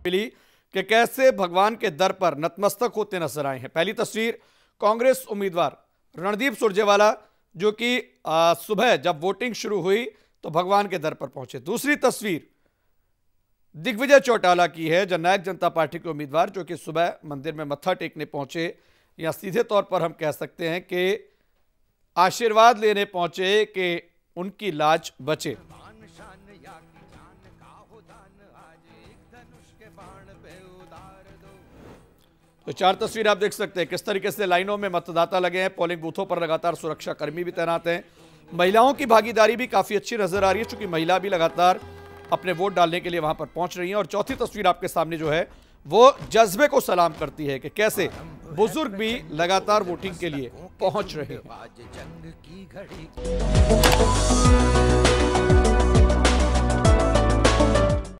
मिली कि कैसे भगवान के दर पर नतमस्तक होते नज़र आए हैं। पहली तस्वीर, कांग्रेस उम्मीदवार रणदीप सुरजेवाला, जो कि सुबह जब वोटिंग शुरू हुई तो भगवान के दर पर पहुँचे। दूसरी तस्वीर, दिग्विजय चौटाला की है जननायक जनता पार्टी के उम्मीदवार, जो कि सुबह मंदिर में मत्था टेकने पहुँचे। या सीधे तौर पर हम कह सकते हैं कि आशीर्वाद लेने पहुँचे, कि उनकी लाज बचे। तो चार तस्वीर आप देख सकते हैं किस तरीके से लाइनों में मतदाता लगे हैं पोलिंग बूथों पर लगातार सुरक्षा कर्मी भी तैनात हैं। महिलाओं की भागीदारी भी काफ़ी अच्छी नज़र आ रही है क्योंकि महिला भी लगातार अपने वोट डालने के लिए वहाँ पर पहुँच रही हैं। और चौथी तस्वीर आपके सामने जो है वो जज्बे को सलाम करती है कि कैसे बुज़ुर्ग भी लगातार वोटिंग के लिए पहुँच रहे हैं।